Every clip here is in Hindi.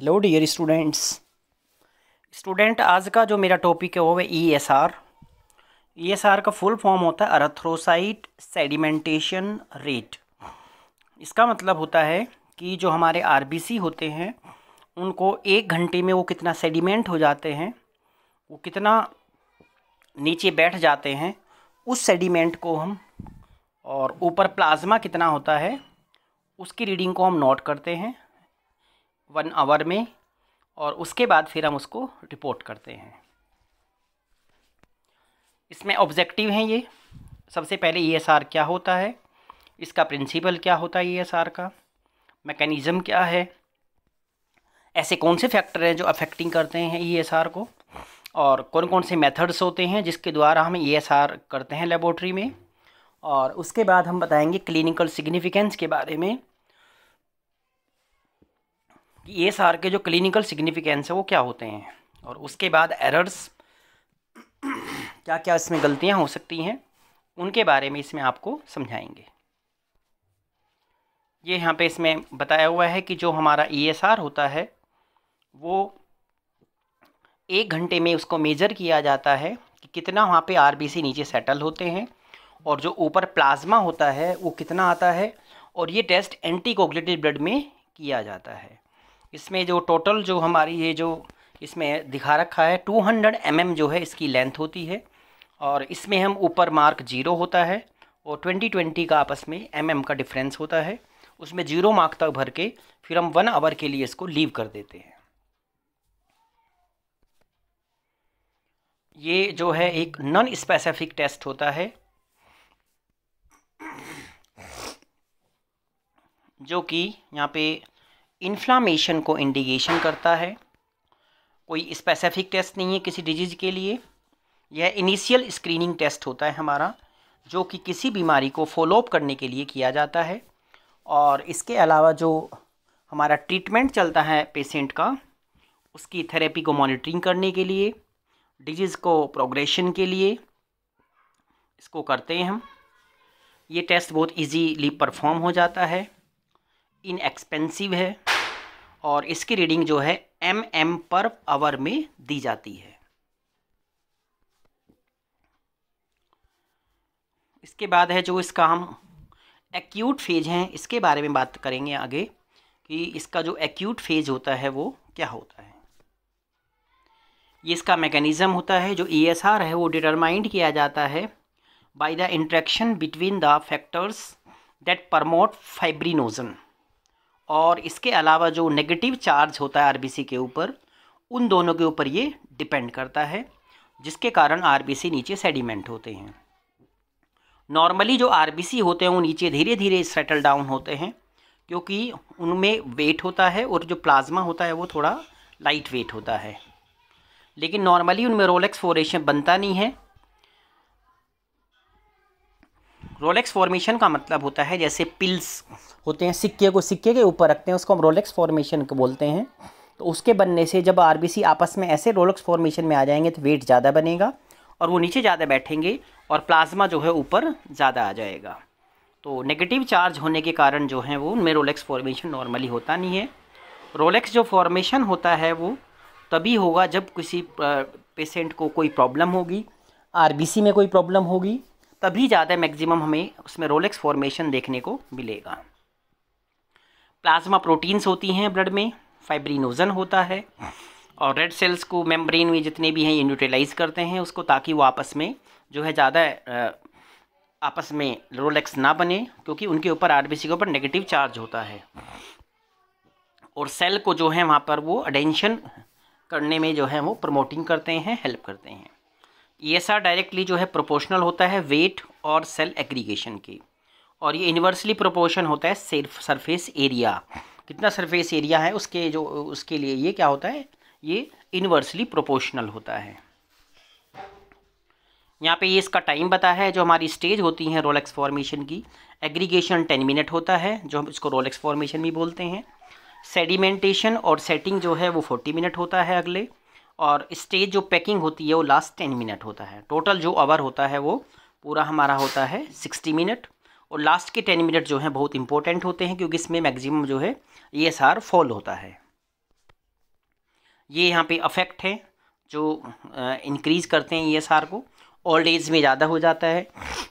हेलो डियर स्टूडेंट्स स्टूडेंट आज का जो मेरा टॉपिक है, वो है E S R E S R का फुल फॉर्म होता है अरथ्रोसाइट सेडिमेंटेशन रेट इसका मतलब होता है कि जो हमारे आर बी सी होते हैं, उनको एक घंटे में वो कितना सेडिमेंट हो जाते हैं, वो कितना नीचे बैठ जाते हैं, उस सेडिमेंट को हम और ऊपर प्लाज्मा कितना होता है, उसकी रीडिंग को हम नोट करते हैं। वन आवर में और उसके बाद फिर हम उसको रिपोर्ट करते हैं। इसमें ऑब्जेक्टिव हैं ये। सबसे पहले ईएसआर क्या होता है? इसका प्रिंसिपल क्या होता है ईएसआर का? मैकेनिज़्म क्या है? ऐसे कौन से फैक्टर हैं जो अफेक्टिंग करते हैं ईएसआर को? और कौन कौन से मेथड्स होते हैं जिसके द्वारा हम ईएसआर करते हैं लेबोरेटरी में? और उसके बाद हम बताएँगे क्लिनिकल सिग्निफिकेंस के बारे में। कि ए सार के जो क्लिनिकल सिग्निफिकेंस है, वो क्या होते हैं? और उसके बाद एरर्स क्या क्या इसमें गलतियाँ हो सकती हैं, उनके बारे में इसमें आपको समझाएँगे। ये यहाँ पे इसमें बताया हुआ है कि जो हमारा ईएसआर होता है, वो एक घंटे में उसको मेज़र किया जाता है कि कितना वहाँ पे आरबीसी नीचे सेटल होते हैं और जो ऊपर प्लाज्मा होता है, वो कितना आता है और ये टेस्ट एंटी कोगलेटिव ब्लड में किया जाता है। इसमें जो टोटल जो हमारी ये जो इसमें दिखा रखा है 200 हंड्रेड mm जो है, इसकी लेंथ होती है। और इसमें हम ऊपर मार्क ज़ीरो होता है और 2020 का आपस में एम mm का डिफरेंस होता है। उसमें ज़ीरो मार्क तक भर के फिर हम वन आवर के लिए इसको लीव कर देते हैं। ये जो है एक नॉन स्पेसिफिक टेस्ट होता है, जो कि यहाँ पे इन्फ्लामेशन को इंडिकेशन करता है। कोई स्पेसिफिक टेस्ट नहीं है किसी डिज़ीज़ के लिए। यह इनिशियल स्क्रीनिंग टेस्ट होता है हमारा, जो कि किसी बीमारी को फॉलोअप करने के लिए किया जाता है। और इसके अलावा जो हमारा ट्रीटमेंट चलता है पेशेंट का, उसकी थेरेपी को मॉनिटरिंग करने के लिए डिज़ीज़ को प्रोग्रेशन के लिए, इसको करते हैं हम। ये टेस्ट बहुत इजीली परफॉर्म हो जाता है। इनएक्सपेंसिव है। और इसकी रीडिंग जो है एम एम पर आवर में दी जाती है। इसके बाद है जो इसका हम एक्यूट फ़ेज़ हैं, इसके बारे में बात करेंगे आगे कि इसका जो एक्यूट फ़ेज़ होता है वो क्या होता है। ये इसका मैकेनिज़्म होता है, जो ई एस आर है, वो डिटरमाइंड किया जाता है by the interaction between the factors that promote fibrinogen और इसके अलावा जो नेगेटिव चार्ज होता है आरबीसी के ऊपर, उन दोनों के ऊपर ये डिपेंड करता है, जिसके कारण आरबीसी नीचे सेडिमेंट होते हैं। नॉर्मली जो आरबीसी होते हैं, वो नीचे धीरे धीरे सेटल डाउन होते हैं, क्योंकि उनमें वेट होता है और जो प्लाज्मा होता है, वो थोड़ा लाइट वेट होता है। लेकिन नॉर्मली उनमें रोलेक्स फॉर्मेशन बनता नहीं है रोलेक्स फॉर्मेशन का मतलब होता है जैसे पिल्स होते हैं, सिक्के को सिक्के के ऊपर रखते हैं, उसको हम रोलेक्स फॉर्मेशन को बोलते हैं। तो उसके बनने से जब आरबीसी आपस में ऐसे रोलेक्स फॉर्मेशन में आ जाएँगे तो वेट ज़्यादा बनेगा और वो नीचे ज़्यादा बैठेंगे और प्लाज्मा जो है ऊपर ज़्यादा आ जाएगा। तो नेगेटिव चार्ज होने के कारण जो है वो उनमें रोलेक्स फॉर्मेशन नॉर्मली होता नहीं है। रोलेक्स जो फॉर्मेशन होता है वो तभी होगा जब किसी पेशेंट को कोई प्रॉब्लम होगी आरबीसी में कोई प्रॉब्लम होगी तभी ज़्यादा मैक्सिमम हमें उसमें रोलेक्स फॉर्मेशन देखने को मिलेगा। प्लाज्मा प्रोटीन्स होती हैं ब्लड में, फाइब्रिनोजन होता है, और रेड सेल्स को मेम्ब्रेन में जितने भी हैं ये न्यूट्रलाइज करते हैं उसको ताकि वो आपस में जो है ज़्यादा आपस में रोलेक्स ना बने, क्योंकि उनके ऊपर आर के ऊपर नेगेटिव चार्ज होता है। और सेल को जो है वहाँ पर वो अटेंशन करने में जो है वो प्रमोटिंग करते हैं, हेल्प करते हैं। ई एस आर डायरेक्टली जो है प्रोपोर्शनल होता है वेट और सेल एग्रीगेशन की। और ये इन्वर्सली प्रोपोर्शन होता है सिर्फ़ सरफेस एरिया कितना सरफेस एरिया है उसके जो, उसके लिए ये क्या होता है? ये इन्वर्सली प्रोपोर्शनल होता है। यहाँ पे ये इसका टाइम बता है, जो हमारी स्टेज होती हैं रोलेक्स फॉर्मेशन की। एग्रीगेशन टेन मिनट होता है, जो हम इसको रोलेक्स फॉर्मेशन भी बोलते हैं। सेडिमेंटेशन और सेटिंग जो है वो फोर्टी मिनट होता है अगले। और स्टेज जो पैकिंग होती है वो लास्ट टेन मिनट होता है। टोटल जो आवर होता है वो पूरा हमारा होता है सिक्सटी मिनट। और लास्ट के टेन मिनट जो हैं बहुत इंपॉर्टेंट होते हैं क्योंकि इसमें मैक्सिमम जो है ई एस आर फॉल होता है। ये यहाँ पे अफेक्ट है जो इंक्रीज़ करते हैं ई एस आर को। ओल्ड एज में ज़्यादा हो जाता है।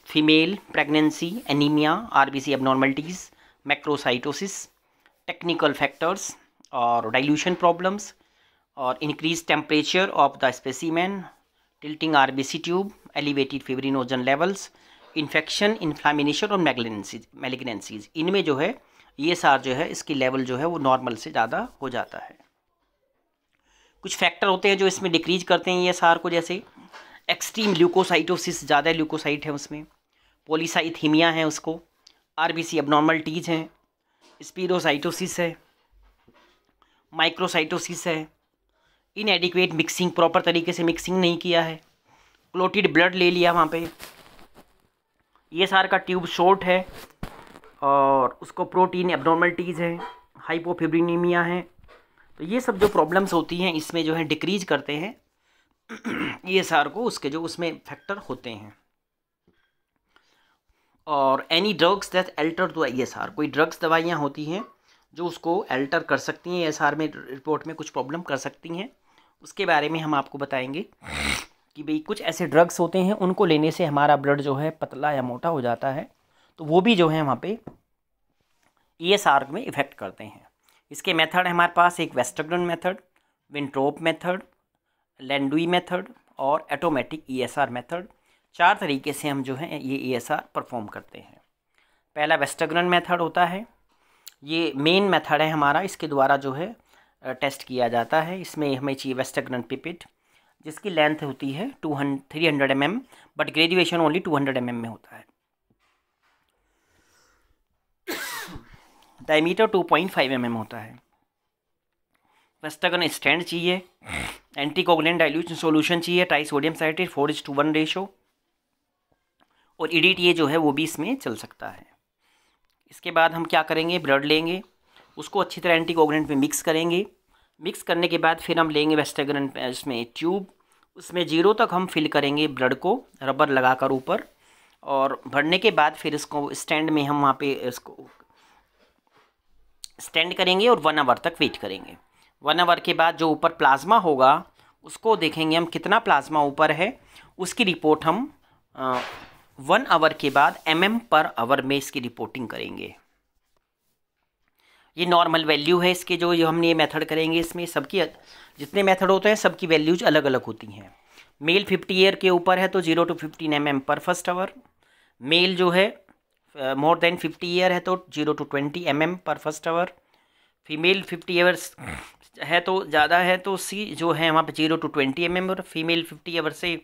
Female pregnancy anaemia R B C abnormalities macrocytosis technical factors और डाइल्यूशन प्रॉब्लम्स और increase temperature of the specimen tilting R B C tube elevated fibrinogen levels infection inflammation और मैगनेंसीज मेलिग्नेंसीज इनमें जो है, ये सार जो है, इसकी लेवल जो है, वो नॉर्मल से ज़्यादा हो जाता है। कुछ फैक्टर होते हैं जो इसमें डिक्रीज करते हैं ये सार को, जैसे एक्सट्रीम ल्यूकोसाइटोसिस ज़्यादा ल्यूकोसाइट है उसमें। पोलिसाइथीमिया है उसको। आर बी सी एबनॉर्मलिटीज़ हैं। स्पीरोसाइटोसिस है। माइक्रोसाइटोसिस है। इनएडिक्वेट मिक्सिंग प्रॉपर तरीके से मिक्सिंग नहीं किया है। क्लोटेड ब्लड ले लिया वहाँ पे। ये सार का ट्यूब शॉर्ट है और उसको प्रोटीन एबनॉर्मलिटीज़ है हाइपोफिब्रिनीमिया है। तो ये सब जो प्रॉब्लम्स होती हैं, इसमें जो है डिक्रीज करते हैं। ये सार को उसके जो उसमें फैक्टर होते हैं। और any drugs that alter to I S R कोई ड्रग्स दवाइयाँ होती हैं जो उसको एल्टर कर सकती हैं एस आर में रिपोर्ट में कुछ प्रॉब्लम कर सकती हैं। उसके बारे में हम आपको बताएँगे कि भाई कुछ ऐसे ड्रग्स होते हैं, उनको लेने से हमारा ब्लड जो है पतला या मोटा हो जाता है तो वो भी जो है वहाँ पे ई एस आर में इफ़ेक्ट करते हैं। इसके मेथड हमारे पास एक Westergren method Wintrobe method Landau method और automatic E S R method चार तरीके से हम जो है, ये ई एस आर परफॉर्म करते हैं। पहला वेस्टर्गन मेथड होता है। ये मेन मेथड है हमारा, इसके द्वारा जो है टेस्ट किया जाता है। इसमें हमें चाहिए वेस्टर्गन पिपिट, जिसकी लेंथ होती है two हंड three hundred M M, but graduation only two hundred M M में होता है। Diameter two point five M M होता है। वेस्टागन स्टैंड चाहिए एंटी कोगलेंट डाइल्यूशन सोल्यूशन चाहिए tri sodium citrate four is to one ratio, और ई जो है वो भी इसमें चल सकता है। इसके बाद हम क्या करेंगे? ब्लड लेंगे। उसको अच्छी तरह एंटी कोगलेंट में मिक्स करेंगे। मिक्स करने के बाद फिर हम लेंगे वेस्टागन इसमें ट्यूब उसमें ज़ीरो तक हम फिल करेंगे ब्लड को रबर लगाकर ऊपर। और भरने के बाद फिर इसको स्टैंड में हम वहाँ पे इसको स्टैंड करेंगे और वन आवर तक वेट करेंगे। वन आवर के बाद जो ऊपर प्लाज्मा होगा, उसको देखेंगे हम कितना प्लाज्मा ऊपर है। उसकी रिपोर्ट हम वन आवर के बाद एम पर आवर में इसकी रिपोर्टिंग करेंगे। ये नॉर्मल वैल्यू है इसके जो जो हमने ये मेथड करेंगे इसमें, सबकी जितने मेथड होते हैं, सबकी वैल्यूज़ अलग अलग होती हैं। मेल फिफ्टी ईयर के ऊपर है तो zero to fifteen M M per first hour male जो है मोर देन फिफ्टी ईयर है तो zero to twenty M M per first hour female fifty years है तो ज़्यादा है तो सी जो है वहाँ पे zero to twenty M M और फीमेल फिफ्टी आवर से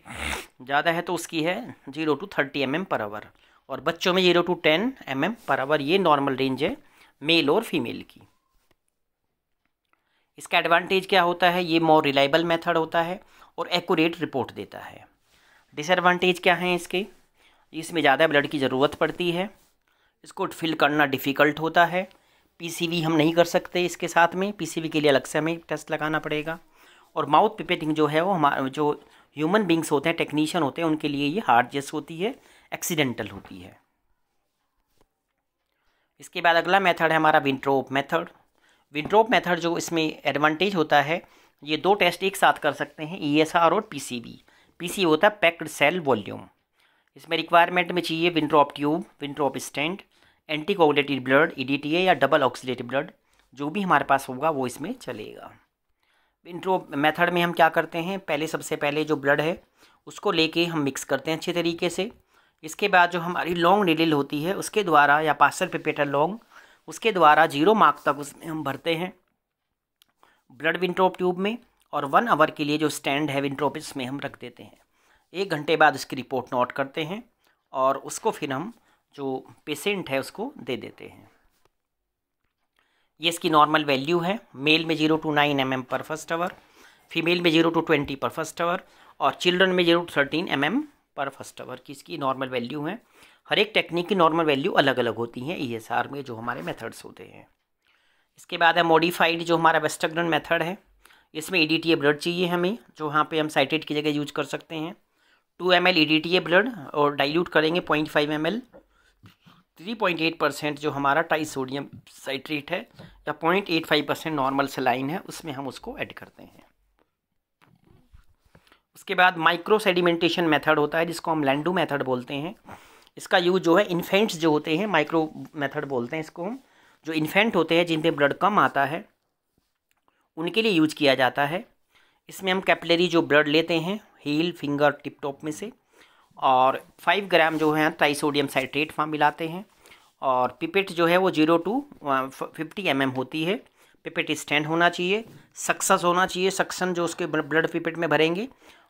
ज़्यादा है तो उसकी है zero to thirty M M per hour और बच्चों में zero to ten M M per hour ये नॉर्मल रेंज है। मेल और फीमेल की। इसका एडवांटेज क्या होता है? ये मोर रिलायबल मेथड होता है और एक्यूरेट रिपोर्ट देता है। डिसएडवांटेज क्या है इसके? इसमें ज़्यादा ब्लड की ज़रूरत पड़ती है। इसको फिल करना डिफ़िकल्ट होता है। पीसीवी हम नहीं कर सकते इसके साथ में। पीसीवी के लिए अलग से हमें टेस्ट लगाना पड़ेगा। और माउथ पिपेटिंग जो है वो हमारे जो ह्यूमन बींग्स होते हैं टेक्नीशियन होते हैं, उनके लिए ये हार्ड जेस होती है एक्सीडेंटल होती है। इसके बाद अगला मेथड है हमारा विंट्रोप मेथड। विंट्रोप मेथड जो इसमें एडवांटेज होता है, ये दो टेस्ट एक साथ कर सकते हैं ई e और पीसीबी पीसी होता है पैक्ड सेल वॉल्यूम इसमें रिक्वायरमेंट में चाहिए Wintrobe tube Wintrobe stent anti coagulated blood EDTA या डबल ऑक्सीडेटिव ब्लड जो भी हमारे पास होगा वो इसमें चलेगा। विंट्रोप मेथड में हम क्या करते हैं, पहले सबसे पहले जो ब्लड है, उसको लेके हम मिक्स करते हैं अच्छे तरीके से। इसके बाद जो हमारी लॉन्ग निडिल होती है, उसके द्वारा या पार्सल पिपेटर लॉन्ग उसके द्वारा ज़ीरो मार्क तक उसमें हम भरते हैं। ब्लड विंट्रोप ट्यूब में और वन आवर के लिए जो स्टैंड है विंट्रोप इसमें हम रख देते हैं। एक घंटे बाद उसकी रिपोर्ट नोट करते हैं और उसको फिर हम जो पेशेंट है, उसको दे देते हैं। ये इसकी नॉर्मल वैल्यू है। मेल में zero to nine M per first hour female में zero to twenty per first hour और चिल्ड्रन में zero to thirteen M per first hour की इसकी नॉर्मल वैल्यू है। हर एक टेक्निक की नॉर्मल वैल्यू अलग अलग होती हैं ई आर में, जो हमारे मेथड्स होते हैं। इसके बाद है मॉडिफाइड जो हमारा वेस्टर्गन मेथड है। इसमें ई डी ब्लड चाहिए हमें, जो यहाँ पे हम साइटेड की जगह यूज़ कर सकते हैं। Two M L E D blood और डाइल्यूट करेंगे point five M L three point eight percent जो हमारा टाई सोडियम साइट्रेट है, या point eight five percent normal saline है, उसमें हम उसको ऐड करते हैं। उसके बाद माइक्रो सेडिमेंटेशन मेथड होता है, जिसको हम लैंडू मेथड बोलते हैं। इसका यूज़ जो है इन्फेंट्स जो होते हैं माइक्रो मेथड बोलते हैं इसको हम। जो इन्फेंट होते हैं जिन पे ब्लड कम आता है, उनके लिए यूज़ किया जाता है। इसमें हम कैपलरी जो ब्लड लेते हैं हील फिंगर टिप टॉप में से, और फाइव ग्राम जो है ट्राइसोडियम साइट्रेट वहाँ मिलाते हैं। और पिपेट जो है, वो ज़ीरो टू फिफ्टी एम होती है। पिपेट स्टैंड होना चाहिए सक्सेस होना चाहिए। सक्सन जो उसके ब्लड पिपेट में भरेंगे।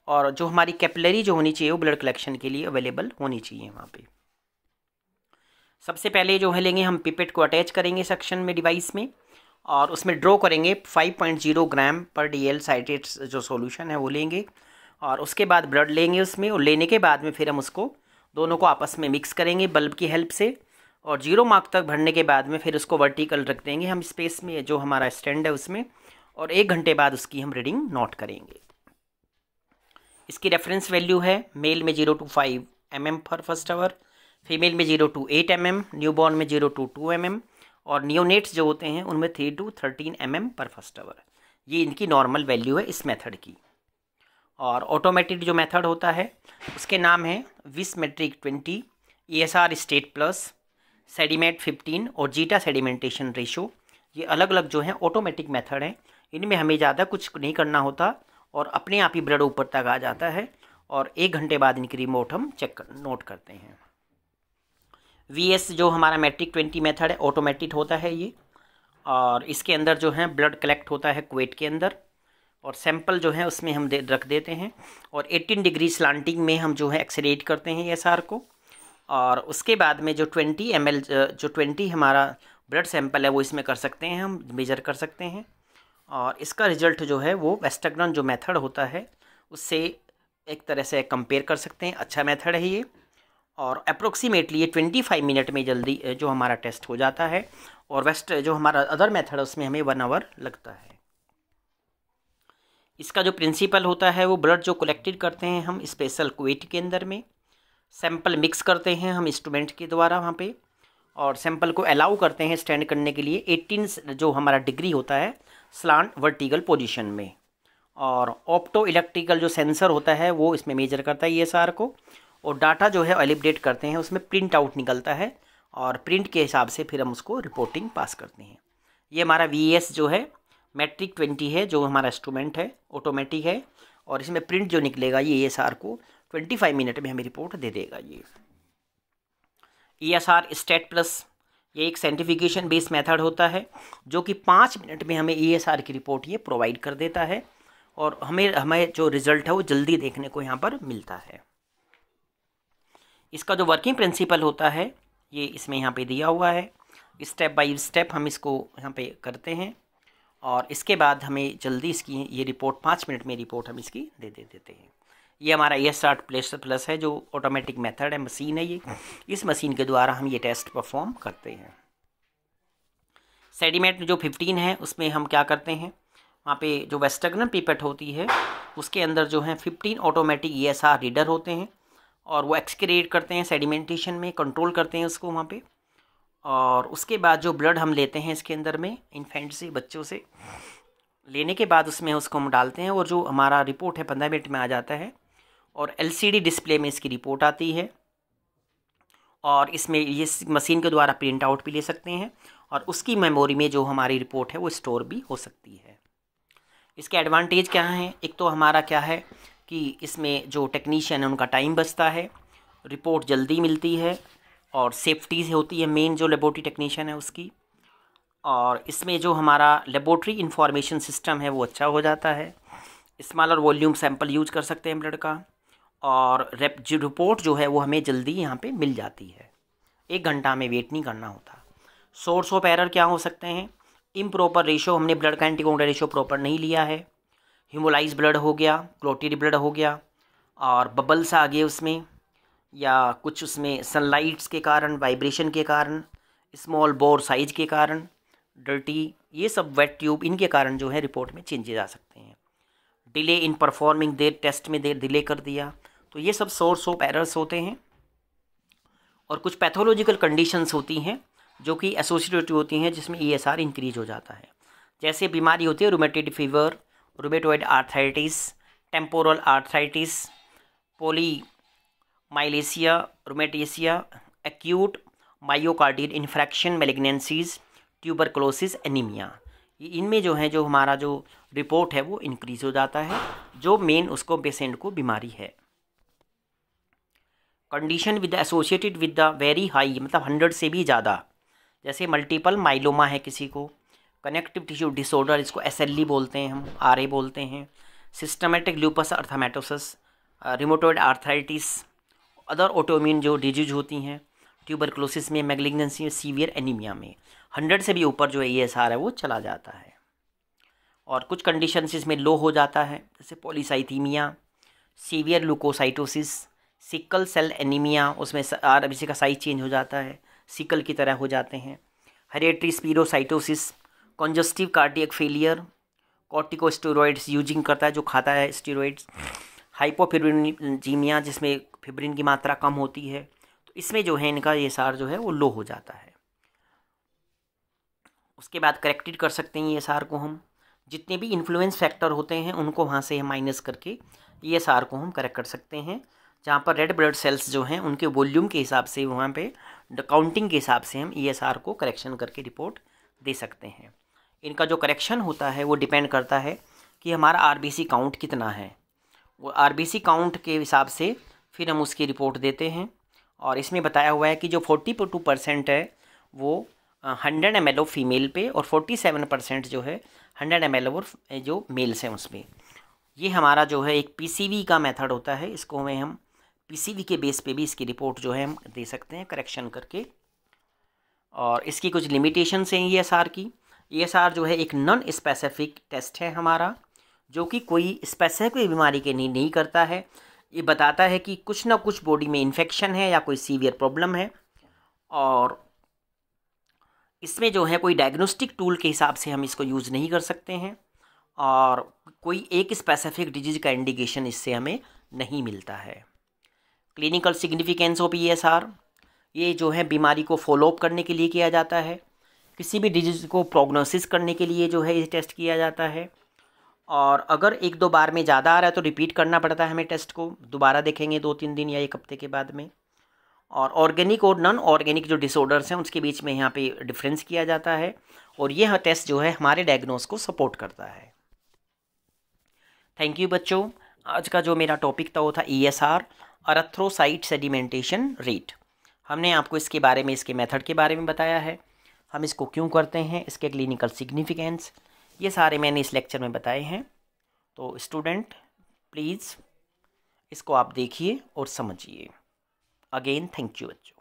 और जो हमारी कैपलरी जो होनी चाहिए, वो ब्लड कलेक्शन के लिए अवेलेबल होनी चाहिए वहाँ पे। सबसे पहले जो है लेंगे हम पिपेट को अटैच करेंगे सेक्शन में डिवाइस में और उसमें ड्रॉ करेंगे 5.0 ग्राम पर डी एल साइटेट जो सॉल्यूशन है वो लेंगे और उसके बाद ब्लड लेंगे उसमें और लेने के बाद में फिर हम उसको दोनों को आपस में मिक्स करेंगे बल्ब की हेल्प से और ज़ीरो मार्क तक भरने के बाद में फिर उसको वर्टिकल रख देंगे हम स्पेस में जो हमारा स्टैंड है उसमें और एक घंटे बाद उसकी हम रीडिंग नोट करेंगे। इसकी रेफरेंस वैल्यू है मेल में zero to five M M for first hour female में zero to eight M M new born में zero to two M M और नियोनेट्स जो होते हैं उनमें three to thirteen M M per first hour ये इनकी नॉर्मल वैल्यू है इस मेथड की. और ऑटोमेटिक जो मेथड होता है, उसके नाम है Vesmatic twenty E S R stat plus Sedimat fifteen और जीटा सेडिमेंटेशन रेशो ये अलग अलग जो हैं ऑटोमेटिक मेथड हैं। इनमें हमें ज़्यादा कुछ नहीं करना होता। और अपने आप ही ब्लड ऊपर तक आ जाता है और एक घंटे बाद इनकी रिमोट हम चेक कर नोट करते हैं। वी एस जो हमारा मैट्रिक ट्वेंटी मेथड है ऑटोमेटिक होता है ये। और इसके अंदर जो है ब्लड कलेक्ट होता है कुवेट के अंदर। और सैंपल जो है, उसमें हम दे, रख देते हैं। और 18 डिग्री स्लांटिंग में हम जो है एक्सरेट करते हैं एस को। और उसके बाद में जो 20 एम जो 20 हमारा ब्लड सैंपल है, वो इसमें कर सकते हैं हम मेजर कर सकते हैं। और इसका रिज़ल्ट जो है वो वेस्टग्रन जो मेथड होता है, उससे एक तरह से कंपेयर कर सकते हैं। अच्छा मेथड है ये। और अप्रोक्सीमेटली ये ट्वेंटी फाइव मिनट में जल्दी जो हमारा टेस्ट हो जाता है और वेस्ट जो हमारा अदर मेथड है, उसमें हमें वन आवर लगता है। इसका जो प्रिंसिपल होता है, वो ब्लड जो कलेक्टेड करते हैं हम स्पेशल क्वेट के अंदर में। सैंपल मिक्स करते हैं हम इंस्ट्रूमेंट के द्वारा वहाँ पे। और सैंपल को अलाउ करते हैं स्टैंड करने के लिए। 18 जो हमारा डिग्री होता है स्लांट वर्टिकल पोजीशन में। और ऑप्टो इलेक्ट्रिकल जो सेंसर होता है, वो इसमें मेजर करता है ई e को। और डाटा जो है एलिब्रेट करते हैं, उसमें प्रिंट आउट निकलता है। और प्रिंट के हिसाब से फिर हम उसको रिपोर्टिंग पास करते हैं। ये हमारा वी जो है मैट्रिक ट्वेंटी है, जो हमारा इंस्ट्रूमेंट है ऑटोमेटिक है। और इसमें प्रिंट जो निकलेगा, ये ई e को ट्वेंटी फाइव मिनट में हमें रिपोर्ट दे देगा ये। E S R stat plus ये एक सेंटिफिकेशन बेस्ड मेथड होता है, जो कि पाँच मिनट में हमें आर की रिपोर्ट ये प्रोवाइड कर देता है और हमें हमें जो रिज़ल्ट है वो जल्दी देखने को यहाँ पर मिलता है। इसका जो वर्किंग प्रिंसिपल होता है, ये इसमें यहाँ पे दिया हुआ है। स्टेप बाय स्टेप हम इसको यहाँ पे करते हैं और इसके बाद हमें जल्दी इसकी ये रिपोर्ट पाँच मिनट में रिपोर्ट हम इसकी दे दे देते हैं। ये हमारा एस आर्ट प्लस प्लस है जो ऑटोमेटिक मेथड है मशीन है ये। इस मशीन के द्वारा हम ये टेस्ट परफॉर्म करते हैं। सेडिमेंट जो फिफ्टीन है, उसमें हम क्या करते हैं? वहाँ पे जो वेस्टर्नर पीपेट होती है, उसके अंदर जो है fifteen automatic E S R reader होते हैं और वो एक्सक्रिएट करते हैं सेडिमेंटेशन में कंट्रोल करते हैं उसको वहाँ पे। और उसके बाद जो ब्लड हम लेते हैं इसके अंदर में इन्फेंट से, बच्चों से, लेने के बाद उसमें उसको हम डालते हैं और जो हमारा रिपोर्ट है, पंद्रह मिनट में आ जाता है। और एलसीडी डिस्प्ले में इसकी रिपोर्ट आती है। और इसमें ये मशीन के द्वारा प्रिंट आउट भी ले सकते हैं और उसकी मेमोरी में जो हमारी रिपोर्ट है वो स्टोर भी हो सकती है। इसके एडवांटेज क्या हैं? एक तो हमारा क्या है कि इसमें जो टेक्नीशियन है, उनका टाइम बचता है रिपोर्ट जल्दी मिलती है और सेफ्टी होती है मेन जो लेबोरेटरी टेक्नीशियन है उसकी। और इसमें जो हमारा लेबोरेटरी इंफॉर्मेशन सिस्टम है वो अच्छा हो जाता है। स्मॉलर वॉल्यूम सैंपल यूज़ कर सकते हैं ब्लड का और रेप रिपोर्ट जो है वो हमें जल्दी यहाँ पे मिल जाती है। एक घंटा हमें वेट नहीं करना होता। सोर्स ऑफ़ एरर क्या हो सकते हैं? इम्प्रॉपर रेशो हमने ब्लड का एंटीकोडा रेशो प्रॉपर नहीं लिया है। हिमोलाइज ब्लड हो गया क्लोटेड ब्लड हो गया, और बबल्स आ गए उसमें, या कुछ उसमें सनलाइट्स के कारण वाइब्रेशन के कारण स्मॉल बोर साइज़ के कारण डर्टी ये सब वेट ट्यूब इनके कारण जो है रिपोर्ट में चेंजेज आ सकते हैं। डिले इन परफॉर्मिंग देर टेस्ट में देर डिले कर दिया। तो ये सब सोर्स ऑफ़ एरर्स होते हैं और कुछ पैथोलॉजिकल कंडीशंस होती हैं जो कि एसोसिएटेड होती हैं, जिसमें ई एस आर इंक्रीज हो जाता है। जैसे बीमारी होती है rheumatic fever rheumatoid arthritis temporal arthritis polymyalgia rheumatica acute myocardial infarction malignancies tuberculosis anaemia इनमें जो है, जो हमारा जो रिपोर्ट है, वो इंक्रीज हो जाता है, जो मेन उसको पेशेंट को बीमारी है। Condition with associated with the very high मतलब हंड्रेड से भी ज़्यादा, जैसे मल्टीपल माइलोमा है किसी को कनेक्टिव टिश्यू डिसऑर्डर इसको एस बोलते हैं हम आरए बोलते हैं systematic lupus erythematosus rheumatoid arthritis other autoimmune जो डिज़ीज़ होती हैं ट्यूबरक्लोसिस में मैगलिगनेंसी में सीवियर एनीमिया में हंड्रेड से भी ऊपर जो ई एस आर है वो चला जाता है। और कुछ कंडीशंस इसमें लो हो जाता है, जैसे polycythemia severe leukocytosis sickle cell anaemia, उसमें आर बी का साइज़ चेंज हो जाता है, सिकल की तरह हो जाते हैं। Hereditary spherocytosis congestive cardiac failure corticosteroids using करता है, जो खाता है स्टेरॉइड्स हाइपोफिब्रिनजीमिया जिसमें फिब्रिन की मात्रा कम होती है तो इसमें जो है इनका ये सार जो है, वो लो हो जाता है। उसके बाद करेक्टेड कर सकते हैं ये सार को हम। जितने भी इन्फ्लुएंस फैक्टर होते हैं, उनको वहाँ से माइनस करके ये सार को हम करेक्ट कर सकते हैं। जहाँ पर रेड ब्लड सेल्स जो हैं, उनके वॉल्यूम के हिसाब से, वहाँ पे काउंटिंग के हिसाब से हम ई e को करेक्शन करके रिपोर्ट दे सकते हैं। इनका जो करेक्शन होता है, वो डिपेंड करता है कि हमारा आरबीसी काउंट कितना है। वो आरबीसी काउंट के हिसाब से फिर हम उसकी रिपोर्ट देते हैं और इसमें बताया हुआ है कि जो फोर्टी टू परसेंट है, वो हंड्रेड एम फीमेल पे और फोर्टी सेवन परसेंट जो है हंड्रेड एम और जो मेल्स हैं उसमें। ये हमारा जो है, एक पीसीवी का मेथड होता है, इसको हमें हम पीसीवी के बेस पे भी इसकी रिपोर्ट जो है हम दे सकते हैं करेक्शन करके। और इसकी कुछ लिमिटेशंस हैं ई e की। ई e जो है एक नॉन स्पेसिफिक टेस्ट है हमारा, जो कि कोई स्पेसिफिक बीमारी के नहीं नहीं करता है। ये बताता है कि कुछ ना कुछ बॉडी में इन्फेक्शन है या कोई सीवियर प्रॉब्लम है। और इसमें जो है कोई डायग्नोस्टिक टूल के हिसाब से हम इसको यूज़ नहीं कर सकते हैं। और कोई एक स्पेसिफिक डिज़ीज़ का इंडिकेशन इससे हमें नहीं मिलता है। क्लिनिकल सिग्निफिकेंस ऑफ़ ई ये जो है बीमारी को फॉलोअप करने के लिए किया जाता है। किसी भी डिज़ीज़ को प्रोग्नोसिस करने के लिए जो है ये टेस्ट किया जाता है। और अगर एक दो बार में ज़्यादा आ रहा है तो रिपीट करना पड़ता है हमें टेस्ट को। दोबारा देखेंगे दो तीन दिन या एक हफ़्ते के बाद में। और ऑर्गेनिक और नॉन ऑर्गेनिक जो डिसऑर्डर्स हैं, उसके बीच में यहाँ पे डिफरेंस किया जाता है। और यह टेस्ट जो है हमारे डायग्नोस को सपोर्ट करता है। थैंक यू बच्चों। आज का जो मेरा टॉपिक था वो था E S R erythrocyte sedimentation rate हमने आपको इसके बारे में, इसके मेथड के बारे में बताया है। हम इसको क्यों करते हैं, इसके क्लिनिकल सिग्निफिकेंस ये सारे मैंने इस लेक्चर में बताए हैं। तो स्टूडेंट प्लीज़ इसको आप देखिए और समझिए। अगेन थैंक यू बच्चों।